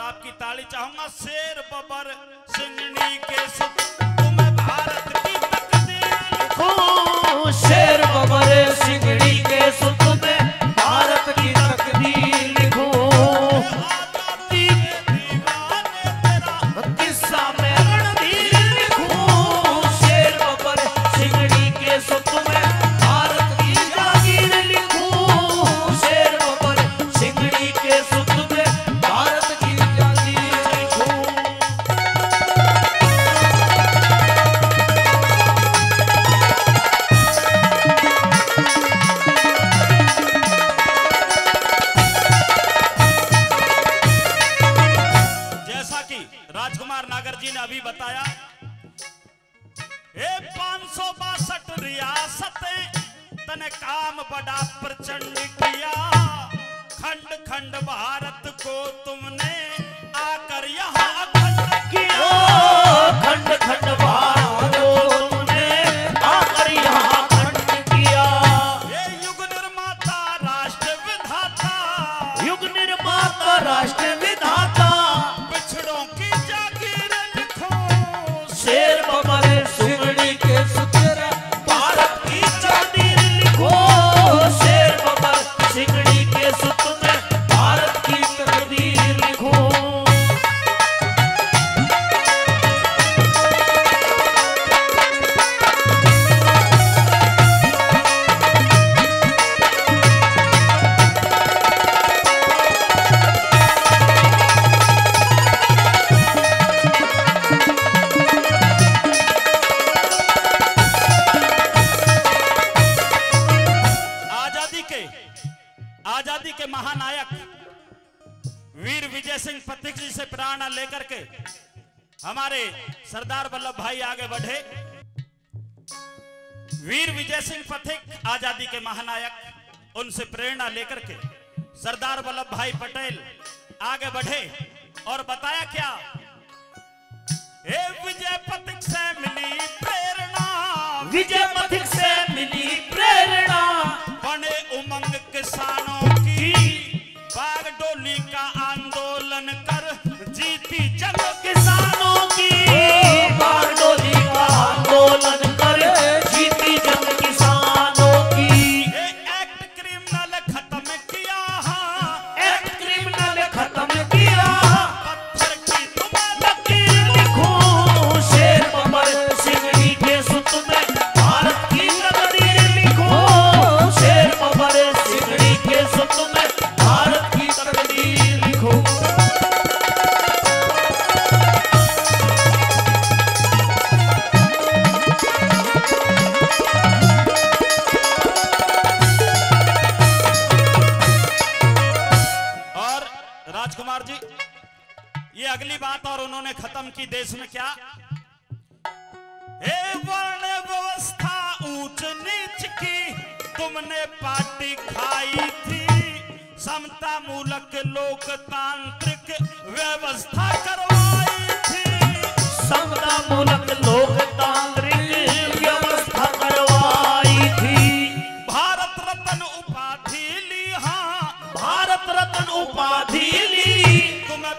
आपकी ताली चाहूँगा, शेर बबर सिंगनी के सुत तुम्हें भारत की शेर बबर सिंगनी के सुत राजकुमार नागर जी ने अभी बताया पाँच सौ बासठ रियासतें, तने काम बड़ा प्रचंड किया। खंड खंड भारत को तुमने आकर यहाँ अखंड किया। आज़ादी के महानायक वीर विजय सिंह पथिक जी से प्रेरणा लेकर के हमारे सरदार वल्लभ भाई आगे बढ़े। वीर विजय सिंह पथिक आज़ादी के महानायक, उनसे प्रेरणा लेकर के सरदार वल्लभ भाई पटेल आगे बढ़े। और बताया क्या बागडोली का बात और उन्होंने खत्म की देश में क्या? वर्ण व्यवस्था ऊंच नीच की तुमने पार्टी खाई थी। समता मूलक लोकतांत्रिक व्यवस्था करवाई थी। समता मूलक लोकतांत्रिक व्यवस्था करवाई थी। भारत रत्न उपाधि ली हाँ। भारत रत्न उपाधि ली। तुम्हें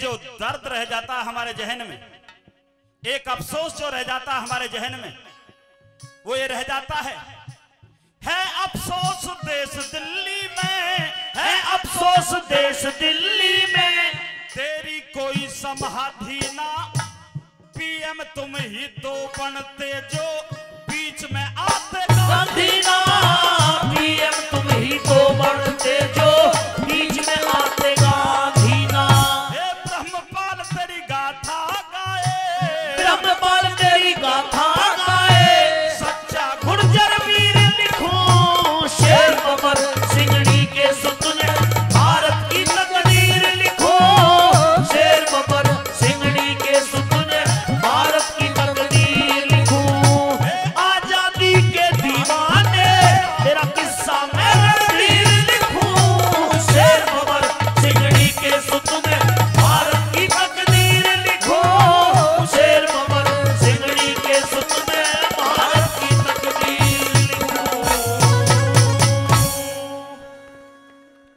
जो दर्द रह जाता है हमारे जहन में, एक अफसोस जो रह जाता है हमारे जहन में, वो ये रह जाता है है अफसोस देश दिल्ली में, है अफसोस देश दिल्ली में, तेरी कोई समाधि ना, पीएम तुम ही तो बनते जो